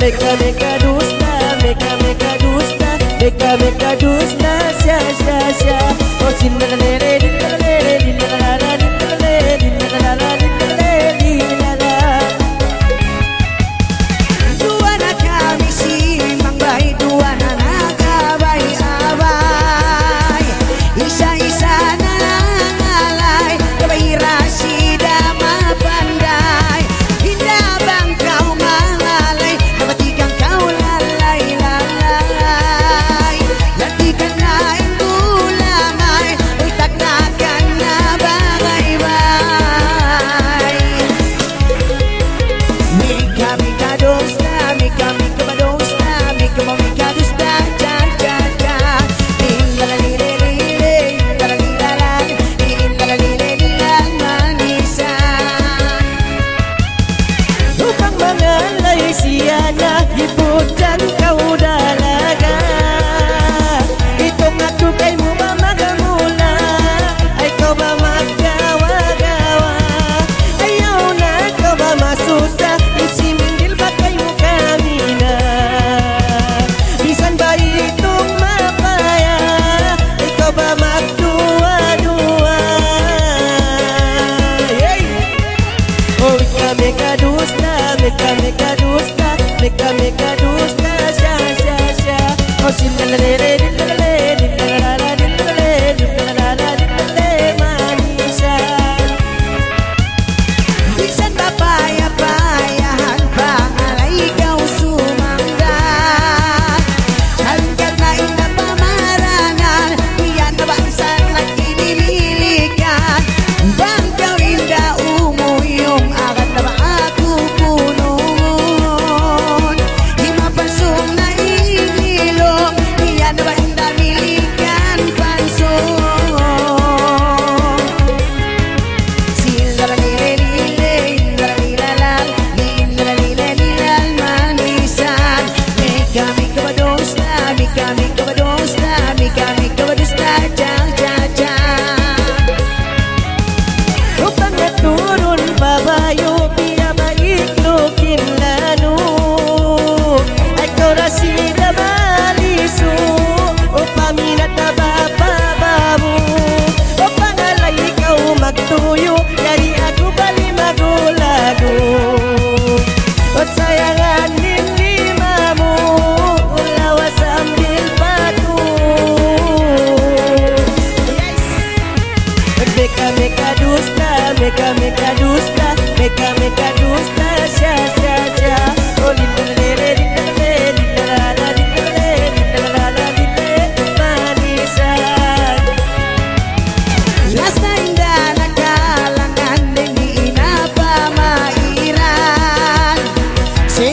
Meka meka dusta, meka meka dusta, meka meka dusta, sya sya sya. Oh cinta सिमर रे me, got me, cover don't stop me, got me, cover.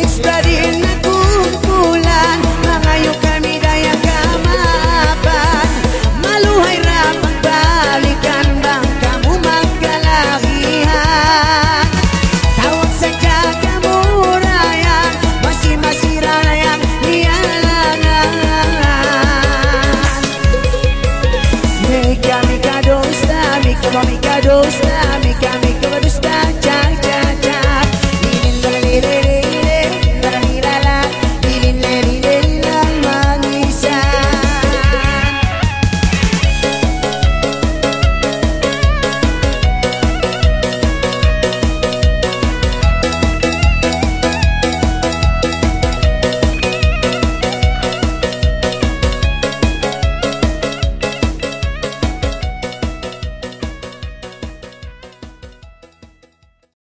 studying nagkumpulan Mangayo kami daya kamapan Maluhay ra balikan bang kamu magkalahihan Tawag sa kakamurayan masih masih na yang lialangan May kami kados na, may kumami kados